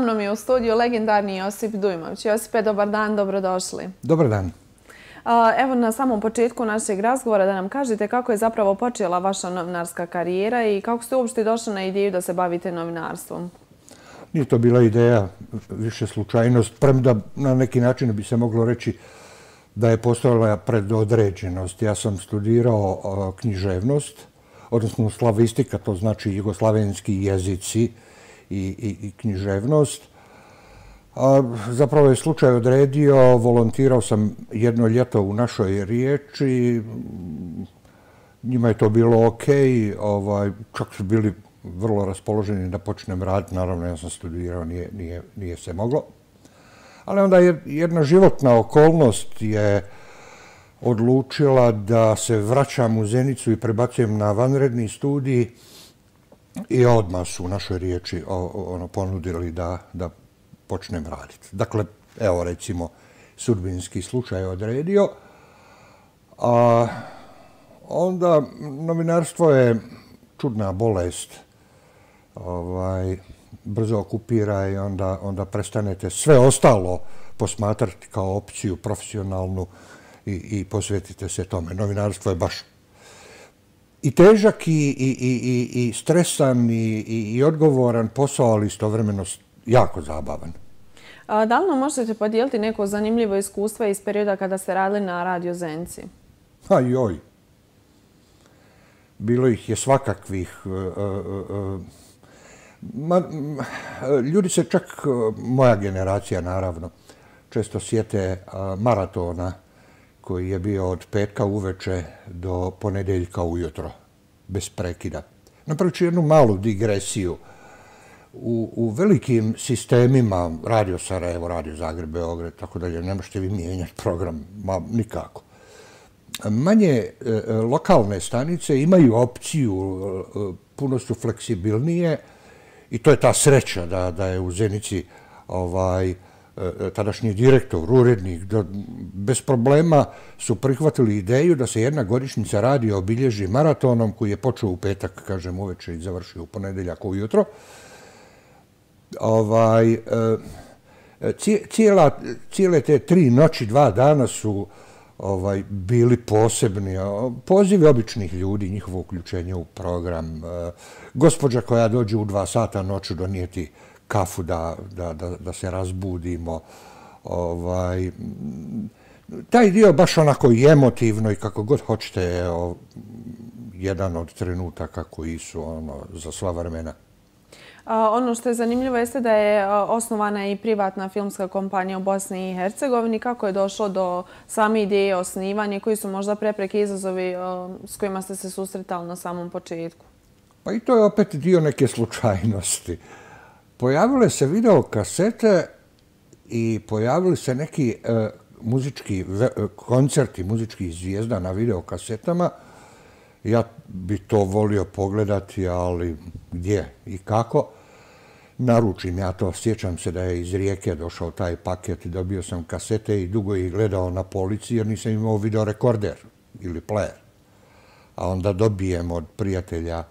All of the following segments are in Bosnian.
Mnom je u studiju legendarni Josip Dujmović. Josipe, dobar dan, dobrodošli. Dobar dan. Evo na samom početku našeg razgovora da nam kažete kako je zapravo počela vaša novinarska karijera i kako ste uopšte došli na ideju da se bavite novinarstvom? Nije to bila ideja, više slučajnost. Premda na neki način bi se moglo reći da je postojala predodređenost. Ja sam studirao književnost, odnosno slavistika, to znači jugoslavenski jezici, i, i, književnost. A, zapravo je slučaj odredio, volontirao sam jedno ljeto u našoj riječi, njima je to bilo okej, ovaj, čak su bili vrlo raspoloženi da počnem raditi, naravno ja sam studirao, nije, nije, nije se moglo. Ali onda je jedna životna okolnost je odlučila da se vraćam u Zenicu i prebacujem na vanredni studij, I odmah su u našoj riječi ono, ponudili da, da počnem raditi. Dakle, evo recimo, sudbinski slučaj odredio. A onda novinarstvo je čudna bolest. Ovaj, brzo okupira i onda, onda prestanete sve ostalo posmatrati kao opciju profesionalnu i, i posvetite se tome. Novinarstvo je baš i težak i, i, i, i stresan i, i odgovoran posao, ali istovremeno jako zabavan. A, da li nam možete podijeliti neko zanimljivo iskustvo iz perioda kada ste radili na Radio Zenci? Ha, joj. Bilo ih je svakakvih. Uh, uh, uh, ma, ljudi se čak, moja generacija naravno, često sjete maratona koji je bio od petka uveče do ponedeljka ujutro, bez prekida. Napravit ću jednu malu digresiju. U, u velikim sistemima, Radio Sarajevo, Radio Zagreb, Beograd, tako dalje, ne možete vi mijenjati program, ma, nikako. Manje e, lokalne stanice imaju opciju, e, puno su fleksibilnije i to je ta sreća da, da je u Zenici ovaj, E, E, e, tadašnji direktor, urednik, da bez problema su prihvatili ideju da se jedna godišnjica radi obilježi maratonom koji je počeo u petak, kažem, uveče i završio u ponedeljak ujutro. Ovaj, e, cijela, cijele te tri noći, dva dana su ovaj, bili posebni. Pozivi običnih ljudi, njihovo uključenje u program. Gospođa koja dođe u dva sata noću donijeti kafu da, da, da, da se razbudimo. Ovaj, taj dio baš onako i emotivno i kako god hoćete je jedan od trenutaka koji su ono, za sva vremena. Ono što je zanimljivo jeste da je osnovana i privatna filmska kompanija u Bosni i Hercegovini. Kako je došlo do same ideje osnivanja? Koji su možda prepreke izazovi s kojima ste se susretali na samom početku? Pa i to je opet dio neke slučajnosti pojavile se video kasete i pojavili se neki e, muzički e, koncerti muzičkih zvijezda na video kasetama. Ja bi to volio pogledati, ali gdje i kako? Naručim ja to, sjećam se da je iz Rijeke došao taj paket i dobio sam kasete i dugo ih gledao na polici jer nisam imao videorekorder ili player. A onda dobijem od prijatelja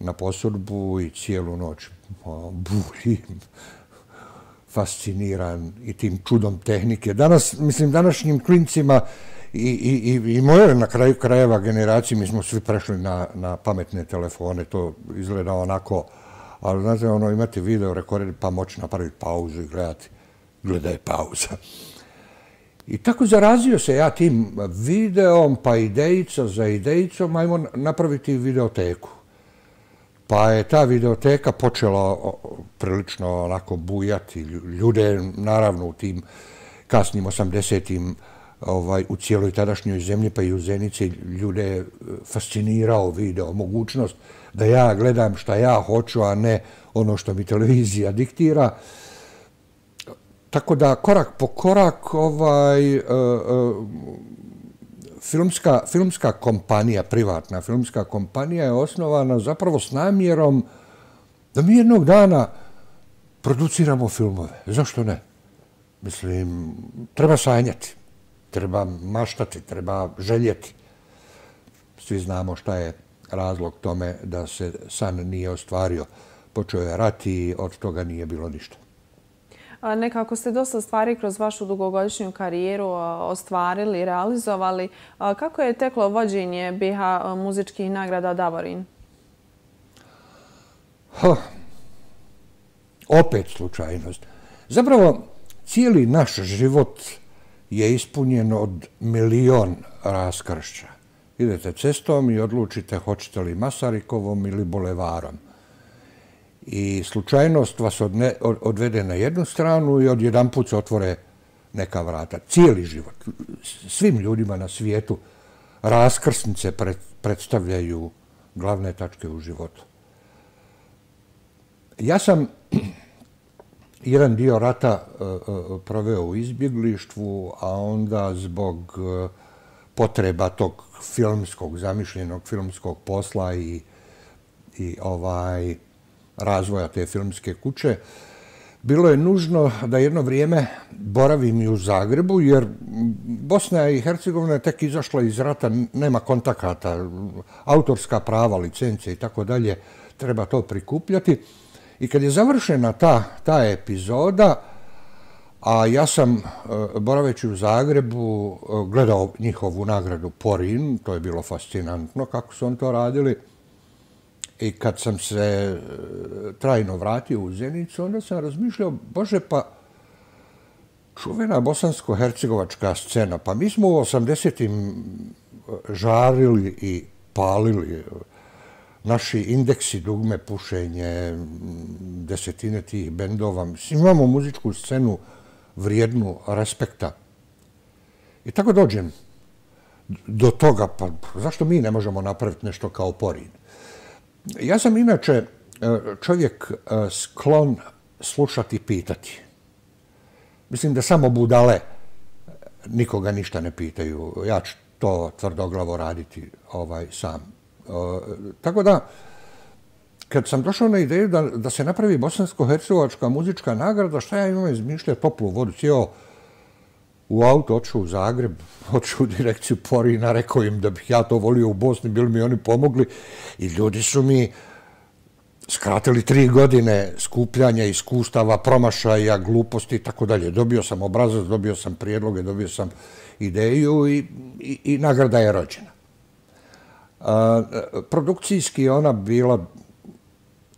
na posudbu i cijelu noć Pa, buljim, fasciniran i tim čudom tehnike. Danas, mislim, današnjim klincima i, i, i, i moje na kraju krajeva generacije, mi smo svi prešli na, na pametne telefone, to izgleda onako, ali znate, ono, imate video, rekorder, pa moći napraviti pauzu i gledati, gledaj pauza. I tako zarazio se ja tim videom, pa idejica za idejicom, ajmo napraviti videoteku. Pa je ta videoteka počela prilično onako bujati ljude, naravno u tim kasnim 80-im ovaj, u cijeloj tadašnjoj zemlji, pa i u Zenici, ljude fascinirao video, mogućnost da ja gledam šta ja hoću, a ne ono što mi televizija diktira. Tako da korak po korak ovaj, uh, uh, filmska, filmska kompanija, privatna filmska kompanija je osnovana zapravo s namjerom da mi jednog dana produciramo filmove. Zašto ne? Mislim, treba sanjati, treba maštati, treba željeti. Svi znamo šta je razlog tome da se san nije ostvario. Počeo je rat i od toga nije bilo ništa. Nekako ste dosta stvari kroz vašu dugogodišnju karijeru ostvarili realizovali. Kako je teklo vođenje BH muzičkih nagrada Davorin? Ha, opet slučajnost. Zapravo, cijeli naš život je ispunjen od milion raskršća. Idete cestom i odlučite hoćete li Masarikovom ili Bolevarom i slučajnost vas odne, odvede na jednu stranu i odjedan put se otvore neka vrata. Cijeli život, svim ljudima na svijetu, raskrsnice pred, predstavljaju glavne tačke u životu. Ja sam jedan dio rata uh, proveo u izbjeglištvu, a onda zbog uh, potreba tog filmskog, zamišljenog filmskog posla i, i ovaj, razvoja te filmske kuće, bilo je nužno da jedno vrijeme boravim i u Zagrebu, jer Bosna i Hercegovina je tek izašla iz rata, nema kontakata, autorska prava, licence i tako dalje, treba to prikupljati. I kad je završena ta, ta epizoda, a ja sam, e, boraveći u Zagrebu, e, gledao njihovu nagradu Porin, to je bilo fascinantno kako su on to radili, I kad sam se e, trajno vratio u Zenicu, onda sam razmišljao, bože, pa čuvena bosansko-hercegovačka scena, pa mi smo u 80-im e, žarili i palili e, naši indeksi, dugme, pušenje, desetine tih bendova. Mislim, imamo muzičku scenu vrijednu respekta. I tako dođem do toga, pa zašto mi ne možemo napraviti nešto kao porin? Ja sam inače e, čovjek e, sklon slušati i pitati. Mislim da samo budale e, nikoga ništa ne pitaju. Ja ću to tvrdoglavo raditi ovaj sam. Tako da, kad sam došao na ideju da, da se napravi bosansko-hercegovačka muzička nagrada, šta ja imam izmišljati toplu vodu? Cijelo u auto, oču u Zagreb, oču u direkciju Porina, rekao im da bih ja to volio u Bosni, bili mi oni pomogli i ljudi su mi skratili tri godine skupljanja iskustava, promašaja, gluposti i tako dalje. Dobio sam obrazac, dobio sam prijedloge, dobio sam ideju i, i, i nagrada je rođena. A, produkcijski ona bila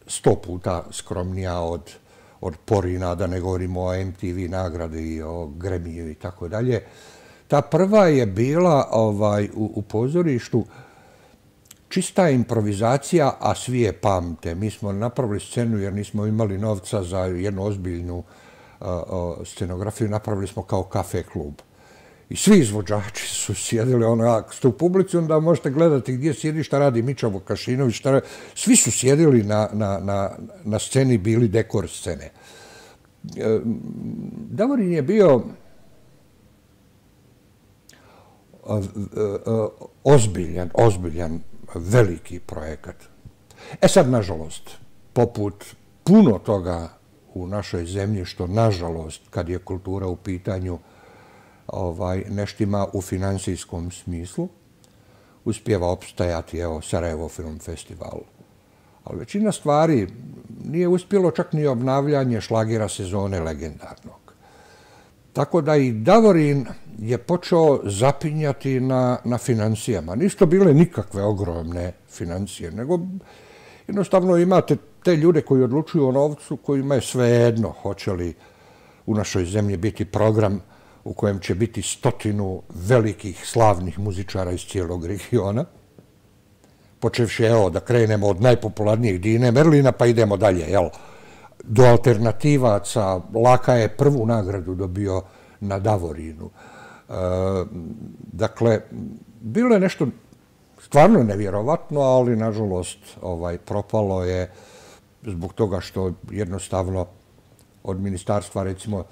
sto puta skromnija od od Porina, da ne govorimo o MTV nagradi i o Gremiju i tako dalje. Ta prva je bila ovaj u, u pozorištu čista improvizacija, a svi je pamte. Mi smo napravili scenu jer nismo imali novca za jednu ozbiljnu uh, scenografiju. Napravili smo kao kafe klub. I svi izvođači su sjedili, ono, ako ste u publici, onda možete gledati gdje sjedi, šta radi Miča Vukašinović, šta radi. Svi su sjedili na, na, na, na sceni, bili dekor scene. E, Davorin je bio e, e, ozbiljan, ozbiljan, veliki projekat. E sad, nažalost, poput puno toga u našoj zemlji, što nažalost, kad je kultura u pitanju, ovaj, neštima u finansijskom smislu, uspjeva opstajati evo, Sarajevo Film Festival. Ali većina stvari nije uspjelo čak ni obnavljanje šlagira sezone legendarnog. Tako da i Davorin je počeo zapinjati na, na financijama. Nisto bile nikakve ogromne financije, nego jednostavno imate te ljude koji odlučuju o novcu, kojima je svejedno hoće li u našoj zemlji biti program u kojem će biti stotinu velikih slavnih muzičara iz cijelog regiona. Počevši, evo, da krenemo od najpopularnijih Dine Merlina, pa idemo dalje, jel? Do alternativaca, Laka je prvu nagradu dobio na Davorinu. E, dakle, bilo je nešto stvarno nevjerovatno, ali nažalost ovaj, propalo je zbog toga što jednostavno od ministarstva recimo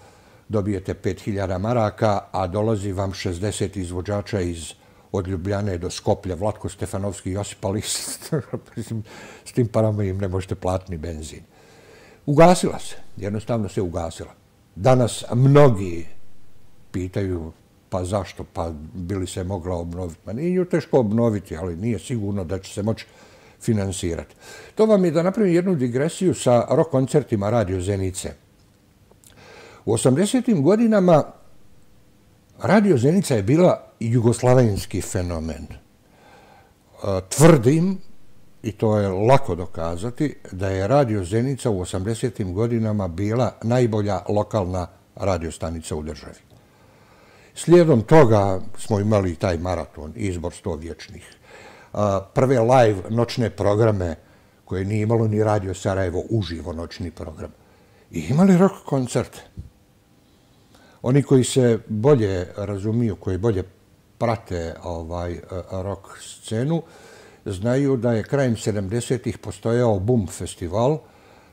dobijete 5000 maraka, a dolazi vam 60 izvođača iz od Ljubljane do Skoplja, Vlatko Stefanovski i Josip Alis. S tim parama im ne možete platni benzin. Ugasila se, jednostavno se ugasila. Danas mnogi pitaju pa zašto, pa bili se mogla obnoviti. Ma nije ju teško obnoviti, ali nije sigurno da će se moći finansirati. To vam je da napravim jednu digresiju sa rock koncertima Radio Zenice. U 80. godinama Radio Zenica je bila jugoslavenski fenomen. E, tvrdim, i to je lako dokazati, da je Radio Zenica u 80. godinama bila najbolja lokalna radiostanica u državi. Slijedom toga smo imali taj maraton, izbor sto vječnih. E, prve live noćne programe koje nije imalo ni Radio Sarajevo, uživo noćni program. I imali rock koncerte. Oni koji se bolje razumiju, koji bolje prate ovaj e, rock scenu, znaju da je krajem 70-ih postojao Boom festival,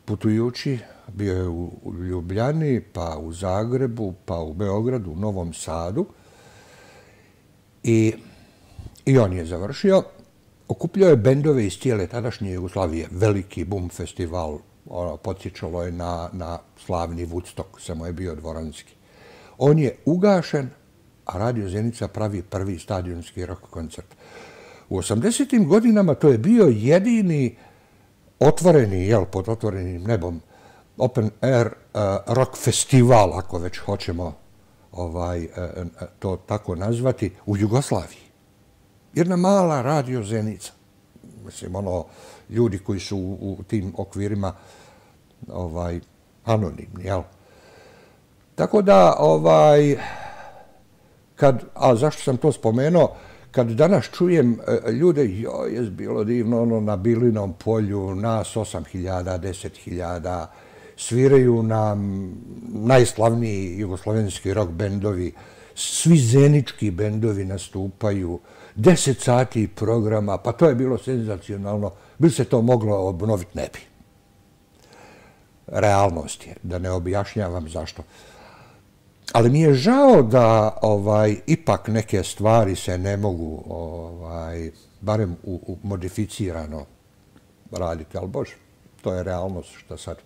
putujući bio je u Ljubljani, pa u Zagrebu, pa u Beogradu, u Novom Sadu. I, i on je završio. Okupljao je bendove iz cijele tadašnje Jugoslavije. Veliki boom festival. Ono, podsjećalo je na, na slavni Woodstock, samo je bio dvoranski. On je ugašen, a Radio Zenica pravi prvi stadionski rock koncert. U 80. godinama to je bio jedini otvoreni, jel, pod otvorenim nebom, open air uh, rock festival, ako već hoćemo ovaj, uh, to tako nazvati, u Jugoslaviji. Jedna mala radio zenica. Mislim, ono, ljudi koji su u, u tim okvirima ovaj, anonimni, jel? Tako da, ovaj, kad, a zašto sam to spomenuo, kad danas čujem e, ljude, jo, je bilo divno, ono, na Bilinom polju, nas 8000, 10.000, sviraju nam najslavniji jugoslovenski rock bendovi, svi zenički bendovi nastupaju, deset sati programa, pa to je bilo senzacionalno, bi se to moglo obnoviti, ne bi. Realnost je, da ne objašnjavam zašto. Ali mi je žao da ovaj ipak neke stvari se ne mogu ovaj barem u, u modificirano raditi, ali bože, to je realnost što sad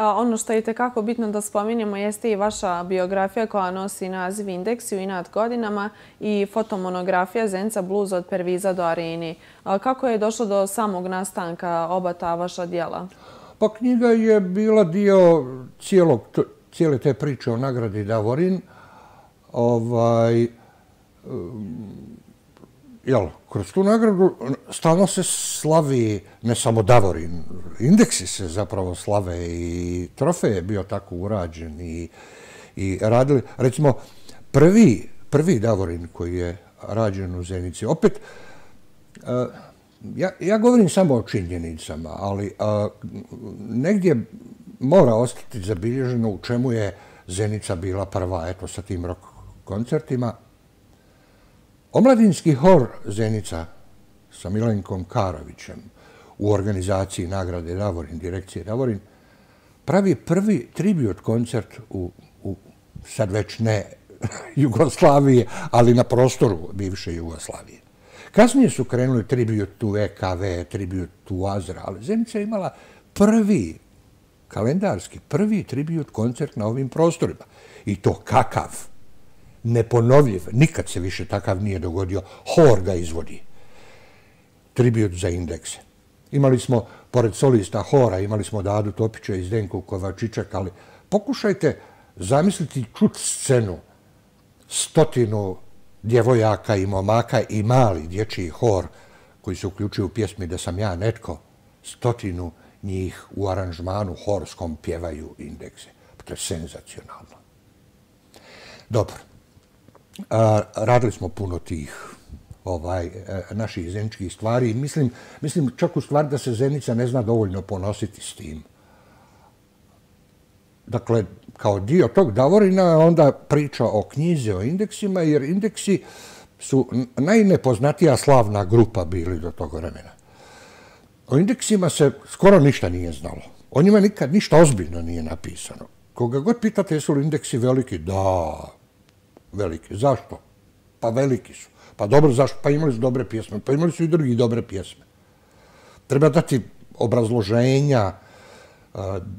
Ono što je tekako bitno da spominjemo jeste i vaša biografija koja nosi naziv Indeksi u inat godinama i fotomonografija Zenca Blues od Perviza do Areni. Kako je došlo do samog nastanka oba ta vaša dijela? Pa knjiga je bila dio cijelog, cijele te priče o nagradi Davorin. Ovaj, e, jel, kroz tu nagradu stalno se slavi ne samo Davorin, indeksi se zapravo slave i trofej je bio tako urađen i, i radili. Recimo, prvi, prvi Davorin koji je rađen u Zenici, opet, e, ja, ja govorim samo o činjenicama, ali a, negdje mora ostati zabilježeno u čemu je Zenica bila prva, eto, sa tim rock koncertima. Omladinski hor Zenica sa Milenkom Karovićem u organizaciji nagrade Davorin, direkcije Davorin, pravi prvi tribut koncert u, u sad već ne Jugoslavije, ali na prostoru bivše Jugoslavije. Kasnije su krenuli tribut u EKV, tribut u Azra, ali Zenica je imala prvi kalendarski, prvi tribut koncert na ovim prostorima. I to kakav? neponovljiv, nikad se više takav nije dogodio, hor ga izvodi. Tribut za indekse. Imali smo, pored solista hora, imali smo Dadu Topića i Zdenku Kovačičak, ali pokušajte zamisliti čut scenu stotinu djevojaka i momaka i mali dječji hor koji se uključuju u pjesmi da sam ja netko, stotinu njih u aranžmanu horskom pjevaju indekse. To je senzacionalno. Dobro radili smo puno tih ovaj e, naših zeničkih stvari. Mislim, mislim čak u stvari da se Zenica ne zna dovoljno ponositi s tim. dakle, kao dio tog Davorina onda priča o knjizi, o indeksima, jer indeksi su najnepoznatija slavna grupa bili do tog vremena. O indeksima se skoro ništa nije znalo. O njima nikad ništa ozbiljno nije napisano. Koga god pitate jesu li indeksi veliki, da, veliki. Zašto? Pa veliki su. Pa dobro, zašto? Pa imali su dobre pjesme. Pa imali su i drugi dobre pjesme. Treba dati obrazloženja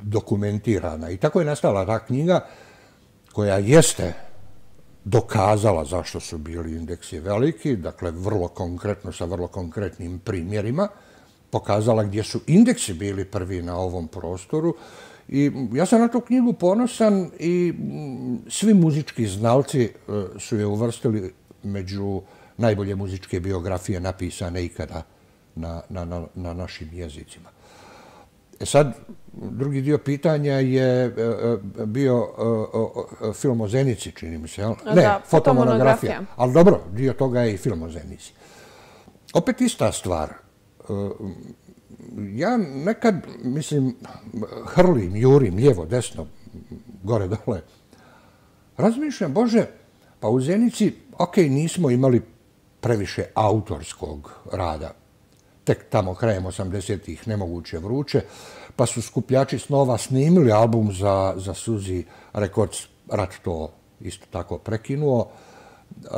dokumentirana. I tako je nastala ta knjiga koja jeste dokazala zašto su bili indeksi veliki, dakle vrlo konkretno sa vrlo konkretnim primjerima, pokazala gdje su indeksi bili prvi na ovom prostoru. I ja sam na tu knjigu ponosan i svi muzički znalci e, su je uvrstili među najbolje muzičke biografije napisane ikada na, na, na, na našim jezicima. E sad, drugi dio pitanja je e, e, bio e, film o Zenici, čini mi se, jel? Ne, fotomonografija. Ali dobro, dio toga je i film o Zenici. Opet ista stvar. Ja nekad, mislim, hrlim, jurim, lijevo, desno, gore, dole. Razmišljam, Bože, pa u Zenici, ok, nismo imali previše autorskog rada tek tamo krajem 80-ih nemoguće vruće, pa su skupljači snova snimili album za, za Suzi Records, rat to isto tako prekinuo. E,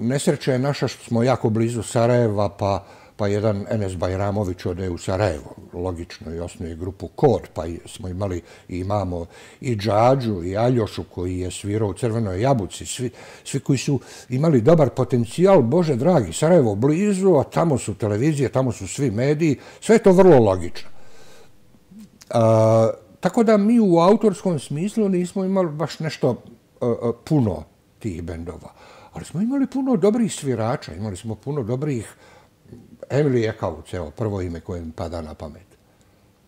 nesreća je naša što smo jako blizu Sarajeva, pa pa jedan Enes Bajramović ode u Sarajevo, logično, i osnovi grupu Kod, pa smo imali i imamo i Đađu i Aljošu koji je svirao u Crvenoj jabuci, svi, svi koji su imali dobar potencijal, Bože dragi, Sarajevo blizu, a tamo su televizije, tamo su svi mediji, sve je to vrlo logično. A, tako da mi u autorskom smislu nismo imali baš nešto a, a, puno tih bendova, ali smo imali puno dobrih svirača, imali smo puno dobrih Emily Ekauc, evo, prvo ime koje mi pada na pamet.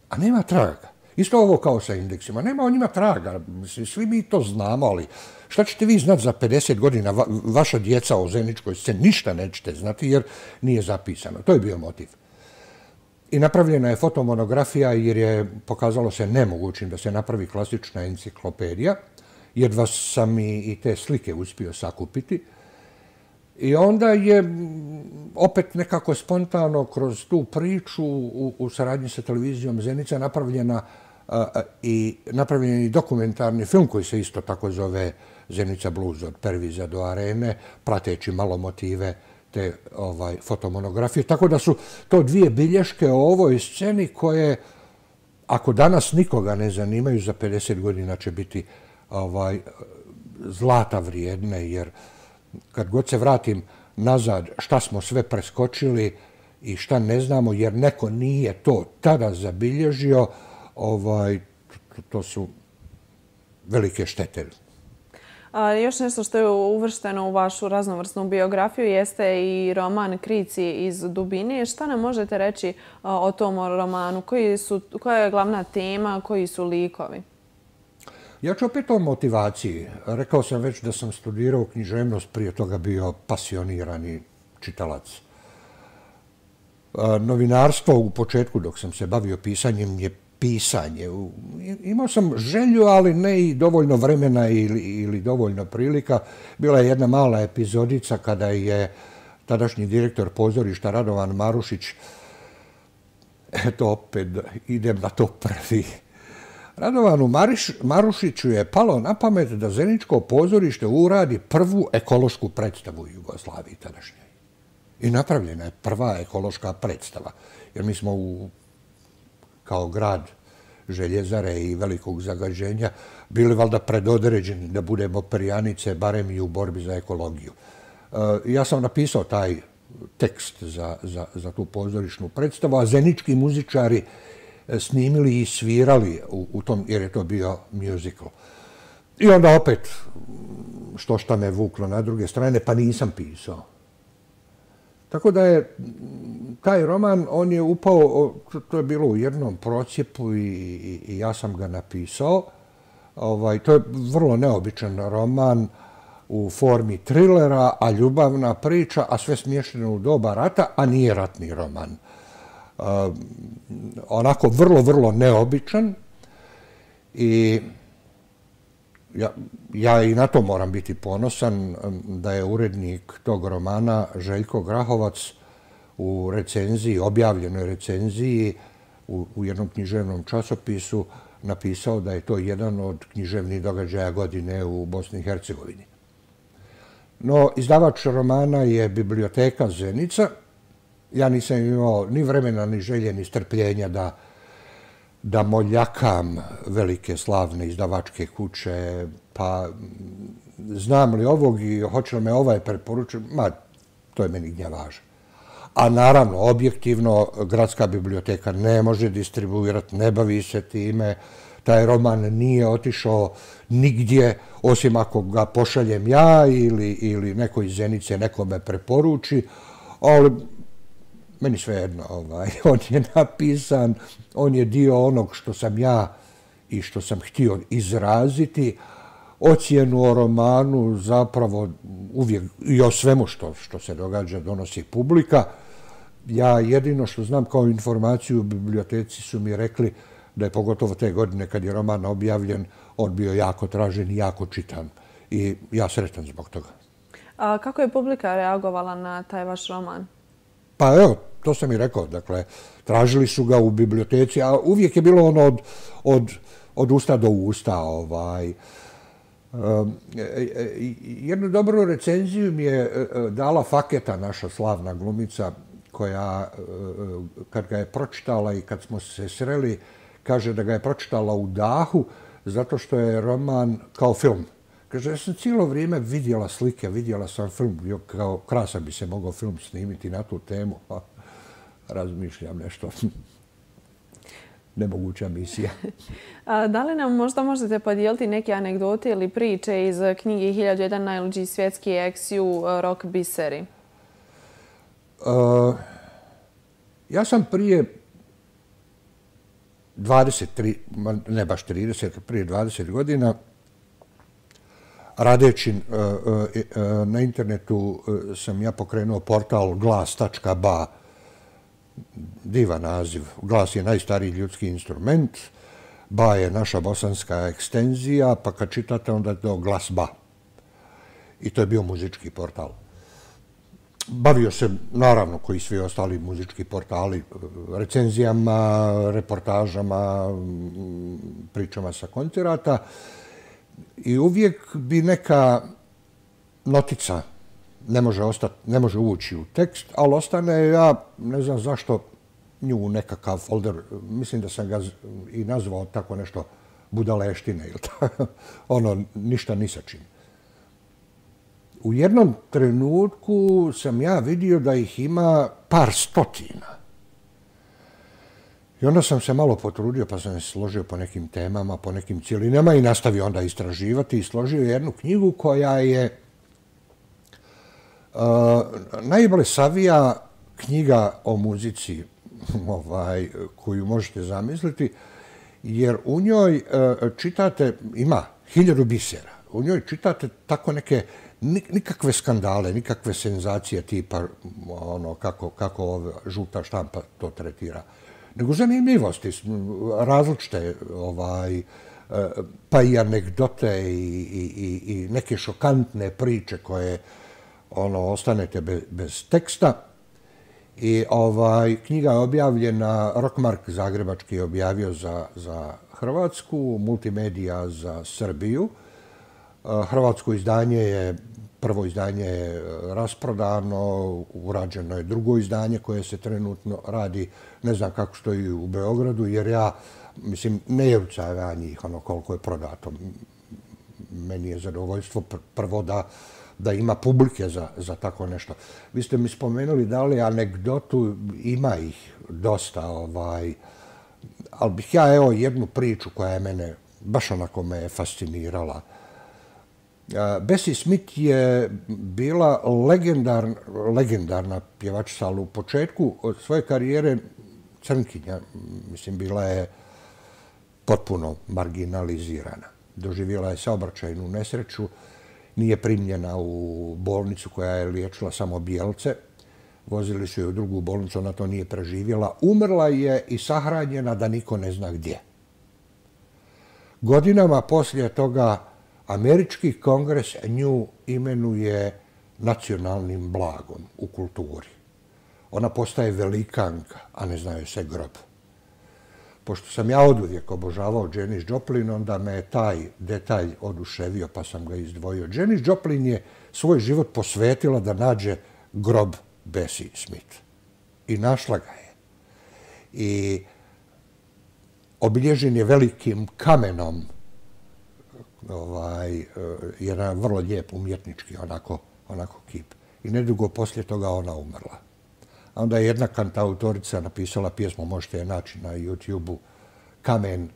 A nema traga. Isto ovo kao sa indeksima. Nema o njima traga. Svi mi to znamo, ali šta ćete vi znati za 50 godina va, vaša djeca o zeničkoj sceni? Ništa nećete znati jer nije zapisano. To je bio motiv. I napravljena je fotomonografija jer je pokazalo se nemogućim da se napravi klasična enciklopedija, jer vas sam i, i te slike uspio sakupiti. I onda je opet nekako spontano kroz tu priču u, u saradnji sa televizijom Zenica napravljena i napravljen i dokumentarni film koji se isto tako zove Zenica Blues od Perviza do Arene, prateći malo motive te ovaj fotomonografije. Tako da su to dvije bilješke o ovoj sceni koje, ako danas nikoga ne zanimaju, za 50 godina će biti ovaj zlata vrijedne, jer kad god se vratim nazad šta smo sve preskočili i šta ne znamo, jer neko nije to tada zabilježio, ovaj, to su velike štete. A, još nešto što je uvršteno u vašu raznovrsnu biografiju jeste i roman Krici iz Dubine. Šta nam možete reći o tom romanu? Koji su, koja je glavna tema? Koji su likovi? Ja ću opet o motivaciji. Rekao sam već da sam studirao književnost, prije toga bio pasionirani čitalac. Novinarstvo u početku, dok sam se bavio pisanjem, je pisanje. Imao sam želju, ali ne i dovoljno vremena ili, ili dovoljno prilika. Bila je jedna mala epizodica kada je tadašnji direktor pozorišta Radovan Marušić, eto opet idem na to prvi, Radovanu Mariš, Marušiću je palo na pamet da Zeničko pozorište uradi prvu ekološku predstavu u Jugoslaviji tadašnjoj. I napravljena je prva ekološka predstava. Jer mi smo u, kao grad željezare i velikog zagađenja bili valjda predodređeni da budemo prijanice, barem i u borbi za ekologiju. E, ja sam napisao taj tekst za, za, za tu pozorišnu predstavu, a zenički muzičari E, snimili i svirali u, u tom, jer je to bio musical. I onda opet, što šta me vuklo na druge strane, pa nisam pisao. Tako da je taj roman, on je upao, to je bilo u jednom procjepu i, i, i ja sam ga napisao. Ovaj, to je vrlo neobičan roman u formi trilera, a ljubavna priča, a sve smješteno u doba rata, a nije ratni roman onako vrlo, vrlo neobičan i ja, ja i na to moram biti ponosan, da je urednik tog romana Željko Grahovac u recenziji, objavljenoj recenziji u, u jednom književnom časopisu napisao da je to jedan od književnih događaja godine u Bosni i Hercegovini. No, izdavač romana je biblioteka Zenica. Ja nisam imao ni vremena, ni želje, ni strpljenja da da moljakam velike slavne izdavačke kuće, pa znam li ovog i hoće li me ovaj preporučiti, ma, to je meni gnjavaža. A naravno, objektivno, gradska biblioteka ne može distribuirati, ne bavi se time, taj roman nije otišao nigdje, osim ako ga pošaljem ja ili, ili neko iz Zenice nekome preporuči, ali meni sve jedno, ovaj, on je napisan, on je dio onog što sam ja i što sam htio izraziti, ocijenu o romanu zapravo uvijek i o svemu što, što se događa donosi publika. Ja jedino što znam kao informaciju u biblioteci su mi rekli da je pogotovo te godine kad je roman objavljen, on bio jako tražen i jako čitan. I ja sretan zbog toga. A kako je publika reagovala na taj vaš roman? Pa evo, to sam i rekao. Dakle, tražili su ga u biblioteci, a uvijek je bilo ono od, od, od usta do usta. Ovaj. Um, jednu dobru recenziju mi je dala Faketa, naša slavna glumica, koja, kad ga je pročitala i kad smo se sreli, kaže da ga je pročitala u dahu, zato što je roman kao film. Kaže, ja sam cijelo vrijeme vidjela slike, vidjela sam film, kao krasa bi se mogao film snimiti na tu temu. Pa razmišljam nešto. Nemoguća misija. da li nam možda možete podijeliti neke anegdote ili priče iz knjige 1001 najluđi svjetski eksiju Rock Biseri? Uh, ja sam prije 23, ne baš 30, prije 20 godina radeći e, e, e, na internetu sam ja pokrenuo portal glas.ba divan naziv. Glas je najstariji ljudski instrument, ba je naša bosanska ekstenzija, pa kad čitate onda je to glas ba. I to je bio muzički portal. Bavio se, naravno, koji svi ostali muzički portali, recenzijama, reportažama, pričama sa koncerata. I uvijek bi neka notica ne može ostati, ne može ući u tekst, ali ostane ja, ne znam zašto, nju u nekakav folder, mislim da sam ga i nazvao tako nešto budaleštine ili tako, ono, ništa ni sa čim. U jednom trenutku sam ja vidio da ih ima par stotina. I onda sam se malo potrudio, pa sam se složio po nekim temama, po nekim cijelinama i nastavio onda istraživati i složio jednu knjigu koja je e, najbolje savija knjiga o muzici ovaj, koju možete zamisliti, jer u njoj uh, čitate, ima hiljadu bisera, u njoj čitate tako neke nikakve skandale, nikakve senzacije tipa ono kako, kako ova žuta štampa to tretira, nego zanimljivosti, različite ovaj, e, pa i anegdote i, i, i, i neke šokantne priče koje ono, ostanete bez, bez teksta. I ovaj knjiga je objavljena, Rockmark Zagrebački je objavio za, za Hrvatsku, multimedija za Srbiju. E, hrvatsko izdanje je, prvo izdanje je e, rasprodano, urađeno je drugo izdanje koje se trenutno radi, ne znam kako stoji u Beogradu, jer ja, mislim, ne je ucajeva njih ono koliko je prodato. Meni je zadovoljstvo prvo da da ima publike za, za tako nešto. Vi ste mi spomenuli da li anegdotu, ima ih dosta, ovaj, ali bih ja evo jednu priču koja je mene, baš onako me je fascinirala. Bessie Smith je bila legendarna, legendarna pjevačica, ali u početku od svoje karijere crnkinja, mislim, bila je potpuno marginalizirana. Doživjela je saobraćajnu nesreću, nije primljena u bolnicu koja je liječila samo bijelce. Vozili su je u drugu bolnicu, ona to nije preživjela. Umrla je i sahranjena da niko ne zna gdje. Godinama poslije toga američki kongres nju imenuje nacionalnim blagom u kulturi. Ona postaje velikanka, a ne znaju se grob. Pošto sam ja od uvijek obožavao Janis Joplin, onda me je taj detalj oduševio, pa sam ga izdvojio. Janis Joplin je svoj život posvetila da nađe grob Bessie Smith. I našla ga je. I obilježen je velikim kamenom, ovaj, jedan vrlo lijep umjetnički onako, onako kip. I nedugo poslije toga ona umrla. A onda je jedna kantautorica napisala pjesmu, možete je naći na YouTube-u, Kamen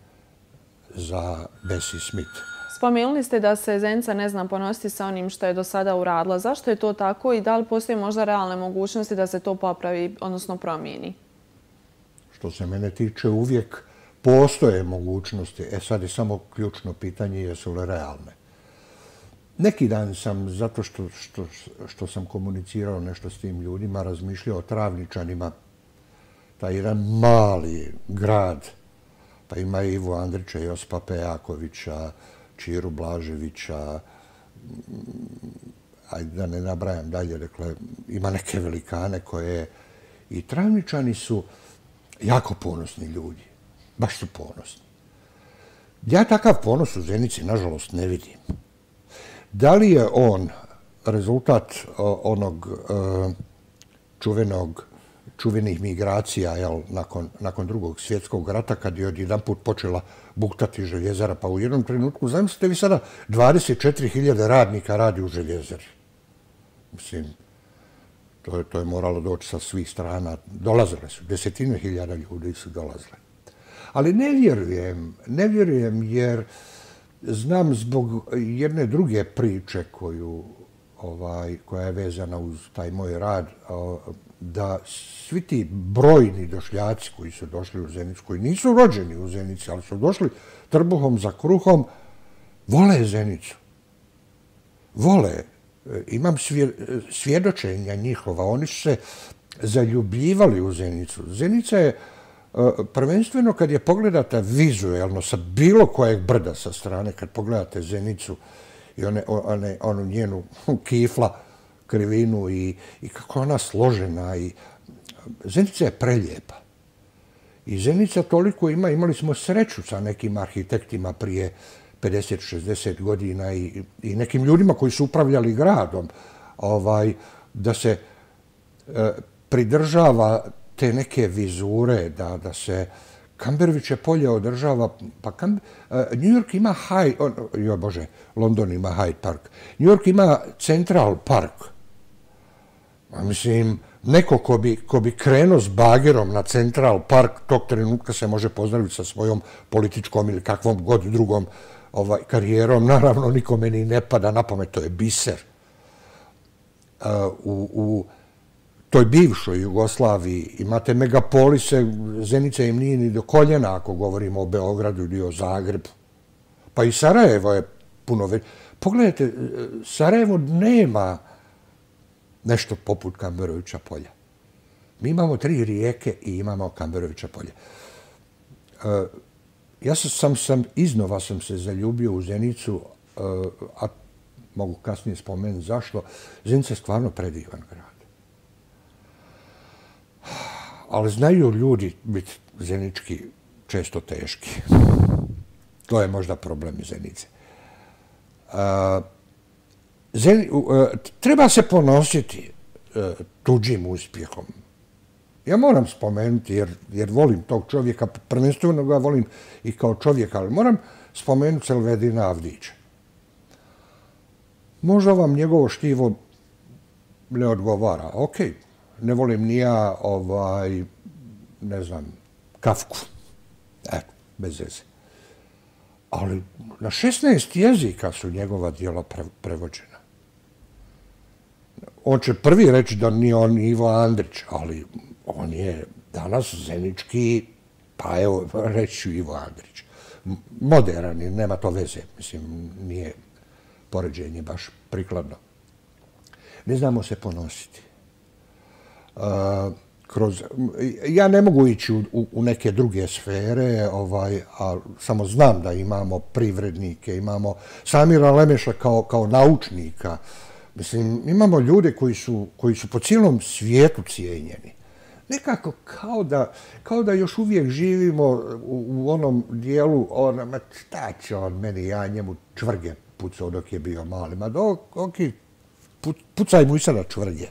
za Bessie Smith. Spomenuli ste da se Zenica ne zna ponositi sa onim što je do sada uradila. Zašto je to tako i da li postoje možda realne mogućnosti da se to popravi, odnosno promijeni? Što se mene tiče, uvijek postoje mogućnosti. E sad je samo ključno pitanje jesu li realne. Neki dan sam, zato što, što, što sam komunicirao nešto s tim ljudima, razmišljao o Travničanima, taj jedan mali grad, pa ima Ivo Andrića, Jospa Pejakovića, Čiru Blaževića, ajde da ne nabrajam dalje, rekla, ima neke velikane koje... I Travničani su jako ponosni ljudi. Baš su ponosni. Ja takav ponos u Zenici, nažalost, ne vidim. Da li je on rezultat onog e, čuvenog čuvenih migracija jel, nakon, nakon drugog svjetskog rata, kad je odjedan put počela buktati željezara, pa u jednom trenutku, zamislite vi sada, 24.000 radnika radi u željezari. Mislim, to je, to je moralo doći sa svih strana. Dolazile su, desetine hiljada ljudi su dolazile. Ali ne vjerujem, ne vjerujem jer znam zbog jedne druge priče koju ovaj koja je vezana uz taj moj rad da svi ti brojni došljaci koji su došli u Zenicu, koji nisu rođeni u Zenici, ali su došli trbuhom za kruhom, vole Zenicu. Vole. Imam svjedočenja njihova. Oni su se zaljubljivali u Zenicu. Zenica je Eh, prvenstveno kad je pogledate vizuelno sa bilo kojeg brda sa strane, kad pogledate Zenicu i one, one, onu njenu kifla, krivinu i, i kako ona složena. I, Zenica je preljepa. I Zenica toliko ima, imali smo sreću sa nekim arhitektima prije 50-60 godina i, i nekim ljudima koji su upravljali gradom, ovaj, da se e, pridržava te neke vizure, da, da se Kamberviće polje održava, pa Kam, uh, e, New York ima Hyde, on, bože, London ima Hyde Park, New York ima Central Park. A mislim, neko ko bi, ko bi krenuo s bagerom na Central Park, tog trenutka se može pozdraviti sa svojom političkom ili kakvom god drugom ovaj, karijerom. Naravno, nikome ni ne pada na pamet, to je biser. Uh, u, u, toj bivšoj Jugoslaviji imate megapolise, Zenica im nije ni do koljena ako govorimo o Beogradu ili o Zagrebu. Pa i Sarajevo je puno već. Pogledajte, Sarajevo nema nešto poput Kamberovića polja. Mi imamo tri rijeke i imamo Kamberovića polja. E, ja sam, sam iznova sam se zaljubio u Zenicu, e, a mogu kasnije spomenuti zašto. Zenica je stvarno predivan grad ali znaju ljudi biti zenički često teški. To je možda problem Zenice. E, Zeni, e, treba se ponositi e, tuđim uspjehom. Ja moram spomenuti, jer, jer volim tog čovjeka, prvenstveno ga volim i kao čovjeka, ali moram spomenuti Selvedina Avdića. Možda vam njegovo štivo ne odgovara. Okej, okay, ne volim ni ja, ovaj, ne znam, kafku. Eto, bez veze. Ali na 16 jezika su njegova dijela pre, prevođena. On će prvi reći da nije on Ivo Andrić, ali on je danas zenički, pa evo, reći Ivo Andrić. Moderan je, nema to veze, mislim, nije poređenje baš prikladno. Ne znamo se ponositi kroz... Ja ne mogu ići u, u, neke druge sfere, ovaj, a samo znam da imamo privrednike, imamo Samira Lemeša kao, kao naučnika. Mislim, imamo ljude koji su, koji su po cijelom svijetu cijenjeni. Nekako kao da, kao da još uvijek živimo u, u onom dijelu, ona, ma šta će on meni, ja njemu čvrge pucao dok je bio mali. Ma dok, ok, pucaj mu i sada čvrge.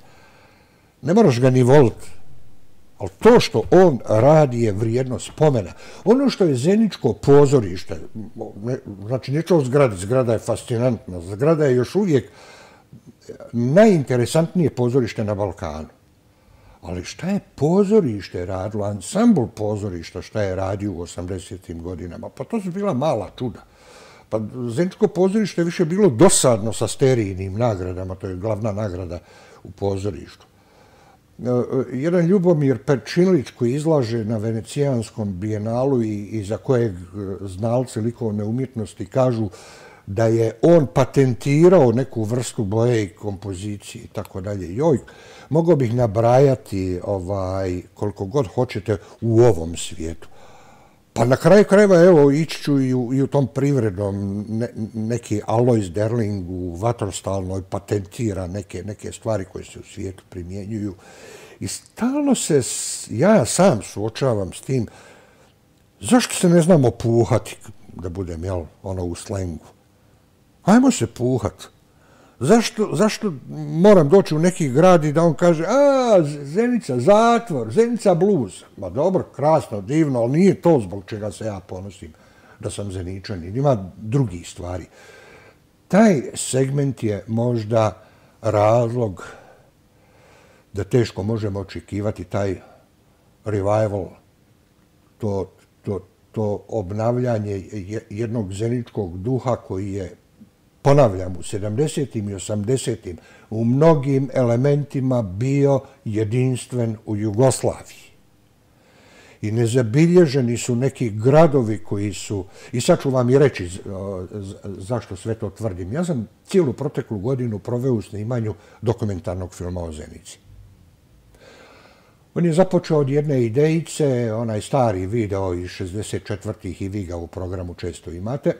Ne moraš ga ni voliti. Ali to što on radi je vrijedno spomena. Ono što je Zeničko pozorište, ne, znači neću o zgradi, zgrada je fascinantna, zgrada je još uvijek najinteresantnije pozorište na Balkanu. Ali šta je pozorište radilo, ansambl pozorišta šta je radio u 80. godinama? Pa to su bila mala čuda. Pa Zeničko pozorište je više bilo dosadno sa sterijnim nagradama, to je glavna nagrada u pozorištu. Jedan Ljubomir Perčinlić koji izlaže na venecijanskom bijenalu i, i za kojeg e, znalci znalce likovne umjetnosti kažu da je on patentirao neku vrstu boje i kompozicije i tako dalje. Joj, mogao bih nabrajati ovaj, koliko god hoćete u ovom svijetu. Pa na kraju krajeva, evo, ići ću i u, i u tom privrednom, ne, neki Alois Derling u vatrostalnoj patentira neke, neke stvari koje se u svijetu primjenjuju. I stalno se, ja sam suočavam s tim, zašto se ne znamo puhati, da budem, jel, ono, u slengu. Ajmo se puhati zašto, zašto moram doći u neki grad i da on kaže, a, Zenica, zatvor, Zenica blues. Ma dobro, krasno, divno, ali nije to zbog čega se ja ponosim da sam Zeničan. Ima drugi stvari. Taj segment je možda razlog da teško možemo očekivati taj revival, to, to, to obnavljanje jednog zeničkog duha koji je ponavljam, u 70. i 80. u mnogim elementima bio jedinstven u Jugoslaviji. I nezabilježeni su neki gradovi koji su, i sad ću vam i reći zašto sve to tvrdim. Ja sam cijelu proteklu godinu proveo u snimanju dokumentarnog filma o Zenici. On je započeo od jedne idejice, onaj stari video iz 64. i vi ga u programu često imate,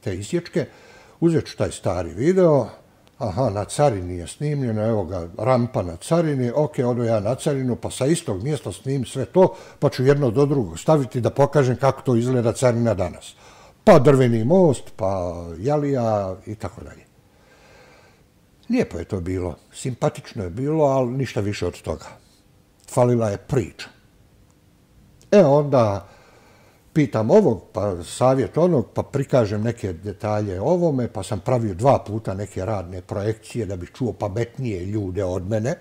te isječke, uzet ću taj stari video, aha, na carini je snimljeno, evo ga, rampa na carini, ok, odo ja na carinu, pa sa istog mjesta snim sve to, pa ću jedno do drugog staviti da pokažem kako to izgleda carina danas. Pa drveni most, pa jalija i tako dalje. Lijepo je to bilo, simpatično je bilo, ali ništa više od toga. Falila je priča. E onda, pitam ovog, pa savjet onog, pa prikažem neke detalje ovome, pa sam pravio dva puta neke radne projekcije da bih čuo pametnije ljude od mene.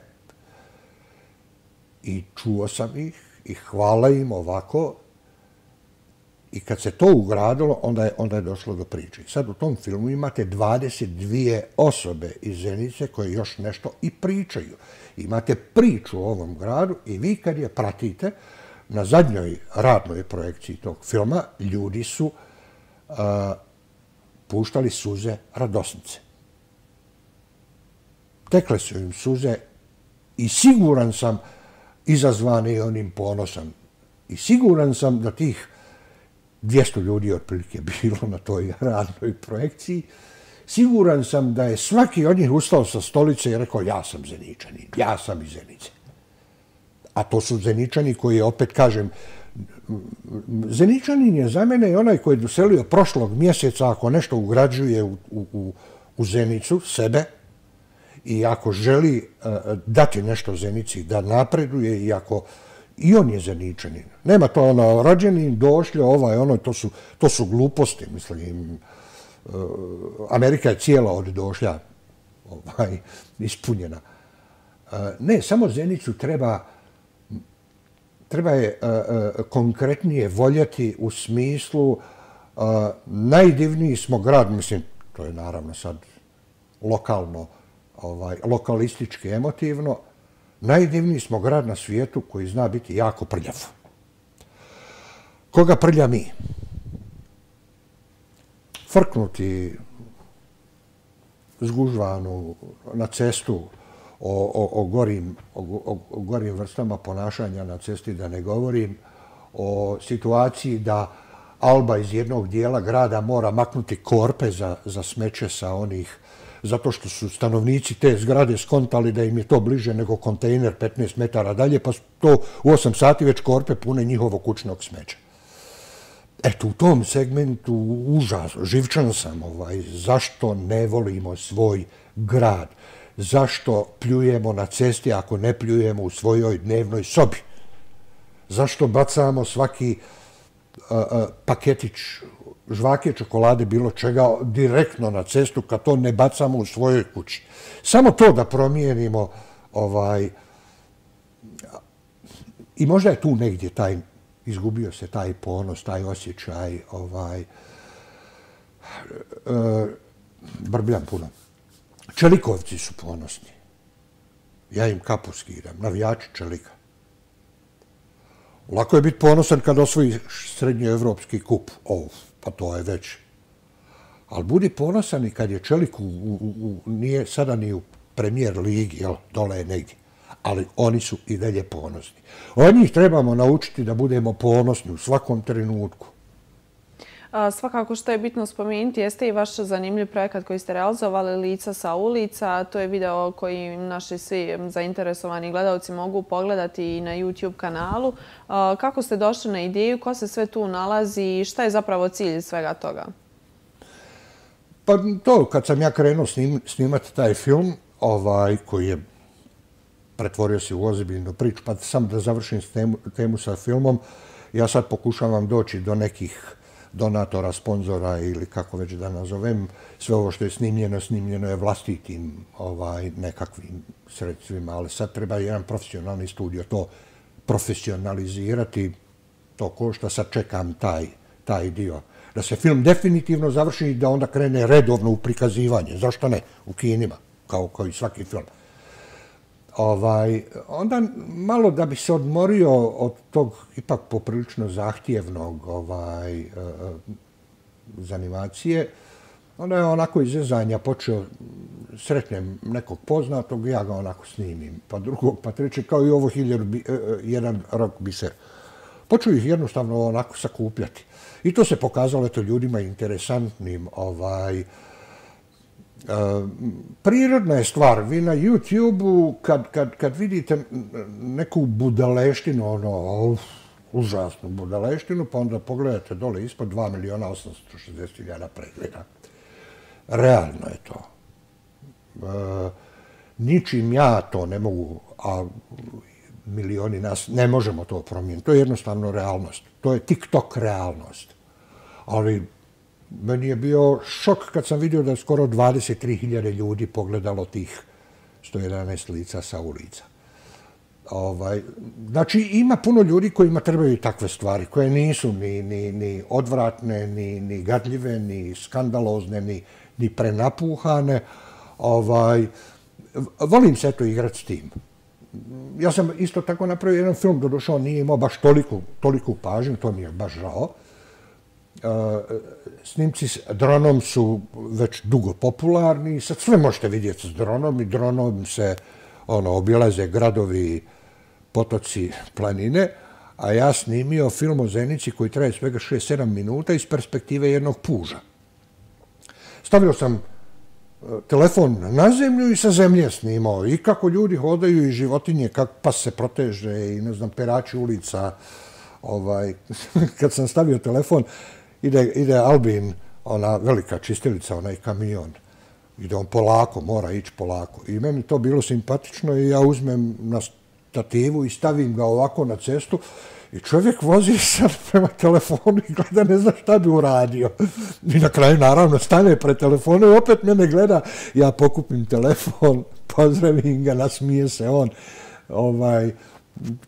I čuo sam ih i hvala im ovako. I kad se to ugradilo, onda je, onda je došlo do priče. Sad u tom filmu imate 22 osobe iz Zenice koje još nešto i pričaju. Imate priču o ovom gradu i vi kad je pratite, na zadnjoj radnoj projekciji tog filma ljudi su uh, puštali suze radosnice. Tekle su im suze i siguran sam izazvani onim ponosom. I siguran sam da tih 200 ljudi otprilike bilo na toj radnoj projekciji, siguran sam da je svaki od njih ustao sa stolice i rekao ja sam Zeničanin, ja sam iz Zenice a to su Zeničani koji je, opet kažem, Zeničanin je za mene onaj koji je doselio prošlog mjeseca ako nešto ugrađuje u, u, u Zenicu, sebe, i ako želi uh, dati nešto Zenici da napreduje i ako i on je Zeničanin. Nema to ono, rođeni, došli, ovaj, ono, to su, to su gluposti, mislim. Uh, Amerika je cijela od došlja ovaj, ispunjena. Uh, ne, samo Zenicu treba treba je uh, uh, konkretnije voljeti u smislu uh, najdivniji smo grad, mislim, to je naravno sad lokalno, ovaj, lokalistički, emotivno, najdivniji smo grad na svijetu koji zna biti jako prljav. Koga prlja mi? Frknuti zgužvanu na cestu o, o, o, gorim, o, o gorim vrstama ponašanja na cesti, da ne govorim o situaciji da Alba iz jednog dijela grada mora maknuti korpe za, za smeće sa onih zato što su stanovnici te zgrade skontali da im je to bliže nego kontejner 15 metara dalje, pa to u 8 sati već korpe pune njihovo kućnog smeća. Eto, u tom segmentu užas, živčan sam, ovaj, zašto ne volimo svoj grad? Zašto pljujemo na cesti ako ne pljujemo u svojoj dnevnoj sobi? Zašto bacamo svaki uh, uh, paketić žvake, čokolade, bilo čega direktno na cestu kad to ne bacamo u svojoj kući? Samo to da promijenimo ovaj, i možda je tu negdje taj izgubio se taj ponos, taj osjećaj, ovaj, e, brbljam puno. Čelikovci su ponosni. Ja im kapu skiram, navijači Čelika. Lako je biti ponosan kad osvoji srednjoevropski kup. Ovo, pa to je već. Ali budi ponosan i kad je Čelik u, u, u, nije sada ni u premijer ligi, jel, dole je negdje ali oni su i dalje ponosni. Od njih trebamo naučiti da budemo ponosni u svakom trenutku. Svakako što je bitno spomenuti jeste i vaš zanimljiv projekat koji ste realizovali Lica sa ulica. To je video koji naši svi zainteresovani gledalci mogu pogledati i na YouTube kanalu. Kako ste došli na ideju, ko se sve tu nalazi i šta je zapravo cilj svega toga? Pa to, kad sam ja krenuo snimati taj film, ovaj, koji je pretvorio se u ozbiljnu priču, pa sam da završim temu, temu sa filmom, ja sad pokušavam doći do nekih donatora, sponzora ili kako već da nazovem, sve ovo što je snimljeno, snimljeno je vlastitim ovaj, nekakvim sredstvima, ali sad treba jedan profesionalni studio to profesionalizirati, to košta, sad čekam taj, taj dio. Da se film definitivno završi i da onda krene redovno u prikazivanje, zašto ne, u kinima, kao, kao i svaki film ovaj, onda malo da bi se odmorio od tog ipak poprilično zahtjevnog ovaj, uh, zanimacije, onda je onako iz zezanja počeo, sretnem nekog poznatog, ja ga onako snimim, pa drugog, pa treće, kao i ovo hiljadu, uh, jedan rok biser. Počeo ih jednostavno onako sakupljati. I to se pokazalo eto, ljudima interesantnim, ovaj, uh, prirodna je stvar. Vi na YouTube-u, kad, kad, kad vidite neku budaleštinu, ono, uf, užasnu budaleštinu, pa onda pogledate dole ispod 2 miliona 860 iljada pregleda. Realno je to. E, ničim ja to ne mogu, a milioni nas, ne možemo to promijeniti. To je jednostavno realnost. To je TikTok realnost. Ali meni je bio šok kad sam vidio da je skoro 23.000 ljudi pogledalo tih 111 lica sa ulica. Ovaj, znači, ima puno ljudi kojima trebaju takve stvari, koje nisu ni, ni, ni odvratne, ni, ni gadljive, ni skandalozne, ni, ni prenapuhane. Ovaj, volim se to igrati s tim. Ja sam isto tako napravio jedan film, došao, nije imao baš toliku, toliku pažnju, to mi je baš žao snimci s dronom su već dugo popularni. Sad sve možete vidjeti s dronom i dronom se ono, obilaze gradovi, potoci, planine. A ja snimio film o Zenici koji traje svega 6-7 minuta iz perspektive jednog puža. Stavio sam e, telefon na zemlju i sa zemlje snimao. I kako ljudi hodaju i životinje, kako pas se proteže i ne znam, perači ulica. Ovaj, kad sam stavio telefon, ide, ide Albin, ona velika čistilica, onaj kamion. Ide on polako, mora ići polako. I meni to bilo simpatično i ja uzmem na stativu i stavim ga ovako na cestu i čovjek vozi sad prema telefonu i gleda ne zna šta bi uradio. I na kraju naravno stane pre telefonu i opet mene gleda. Ja pokupim telefon, pozdravim ga, nasmije se on. Ovaj,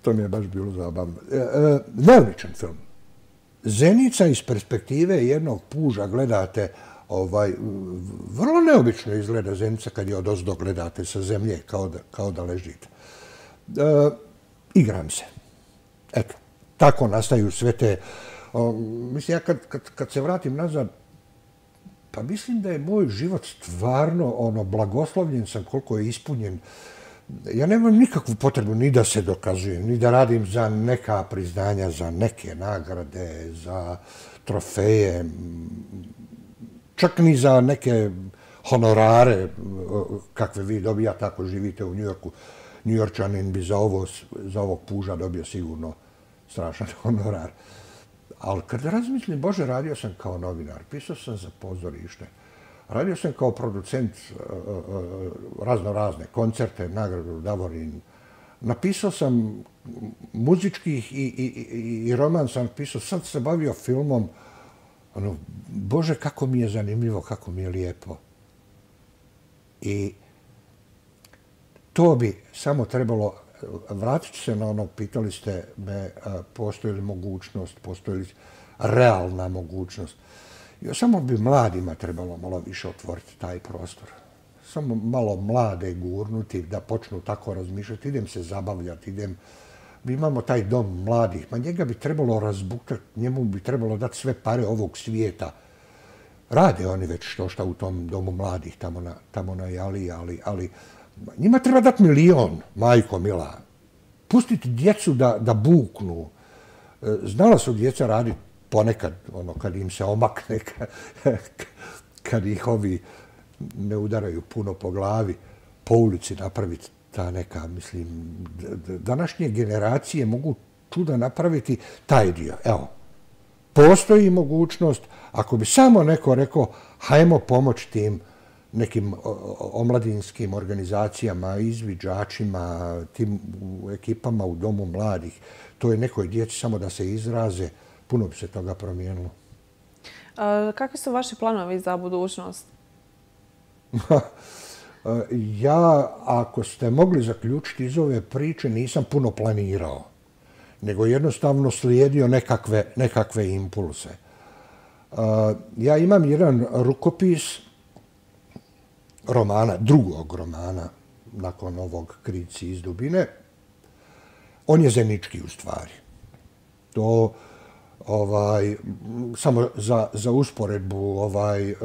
to mi je baš bilo zabavno. E, e, neobičan film. Zenica iz perspektive jednog puža gledate, ovaj, vrlo neobično izgleda Zenica kad je od ozdo gledate sa zemlje kao da, kao da ležite. E, igram se. Eto, tako nastaju sve te... O, mislim, ja kad, kad, kad se vratim nazad, pa mislim da je moj život stvarno ono blagoslovljen sam koliko je ispunjen ja nemam nikakvu potrebu ni da se dokazujem, ni da radim za neka priznanja, za neke nagrade, za trofeje, čak ni za neke honorare e, kakve vi dobijate ako živite u Njujorku. Njujorčanin bi za, ovo, za ovog puža dobio sigurno strašan honorar. Ali kad razmislim, Bože, radio sam kao novinar, pisao sam za pozorište, radio sam kao producent e, e, e, razno razne koncerte, nagradu Davorin, napisao sam muzičkih i, i, i, i roman sam pisao, sad se bavio filmom, ono, Bože, kako mi je zanimljivo, kako mi je lijepo. I to bi samo trebalo, vratit se na ono, pitali ste me, postoji li mogućnost, postoji li realna mogućnost. Jo, samo bi mladima trebalo malo više otvoriti taj prostor. Samo malo mlade gurnuti da počnu tako razmišljati. Idem se zabavljati, idem... Mi imamo taj dom mladih, ma njega bi trebalo razbuktati, njemu bi trebalo dati sve pare ovog svijeta. Rade oni već što šta u tom domu mladih tamo na, tamo na Jali, ali, ali njima treba dati milion, majko mila. Pustiti djecu da, da buknu. E, znala su djeca raditi ponekad, ono, kad im se omakne, kad ih ovi ne udaraju puno po glavi, po ulici napraviti ta neka, mislim, današnje generacije mogu čuda napraviti taj dio. Evo, postoji mogućnost, ako bi samo neko rekao, hajmo pomoć tim nekim omladinskim organizacijama, izviđačima, tim ekipama u domu mladih, to je nekoj djeci samo da se izraze, puno bi se toga promijenilo. Kakvi su vaši planovi za budućnost? ja, ako ste mogli zaključiti iz ove priče, nisam puno planirao, nego jednostavno slijedio nekakve, nekakve impulse. Ja imam jedan rukopis romana, drugog romana, nakon ovog Krici iz dubine. On je zenički u stvari. To ovaj samo za za usporedbu ovaj e, e,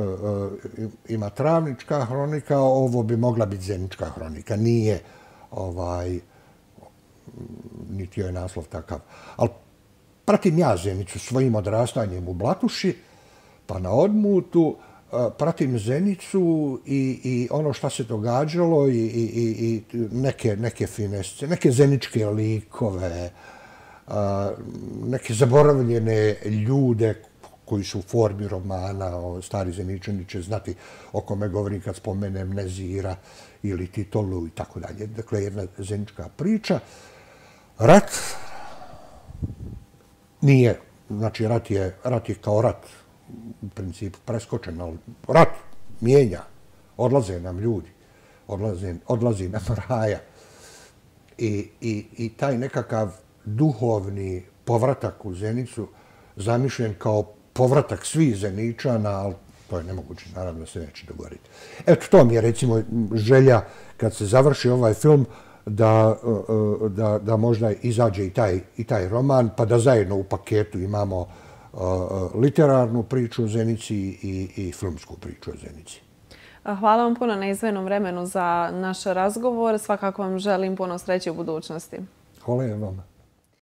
ima travnička hronika ovo bi mogla biti zenička hronika. Nije ovaj niti je naslov takav. Al pratim ja zenicu svojim odrastanjem u Blatuši pa na odmutu e, pratim zenicu i, i ono što se događalo i, i, i, neke neke finesce neke zeničke likove neke zaboravljene ljude koji su u formi romana, o stari Zeničani će znati o kome govorim kad spomenem Nezira ili Titolu i tako dalje. Dakle, jedna zenička priča. Rat nije, znači rat je, rat je kao rat u principu preskočen, ali rat mijenja, odlaze nam ljudi, odlaze, odlazi nam raja. I, i, I taj nekakav duhovni povratak u Zenicu zamišljen kao povratak svih Zeničana, ali to je nemoguće, naravno se neće dogovoriti. Eto, to mi je recimo želja kad se završi ovaj film da, da, da možda izađe i taj, i taj roman, pa da zajedno u paketu imamo literarnu priču o Zenici i, i filmsku priču o Zenici. Hvala vam puno na izvenom vremenu za naš razgovor. Svakako vam želim puno sreće u budućnosti. Hvala vam.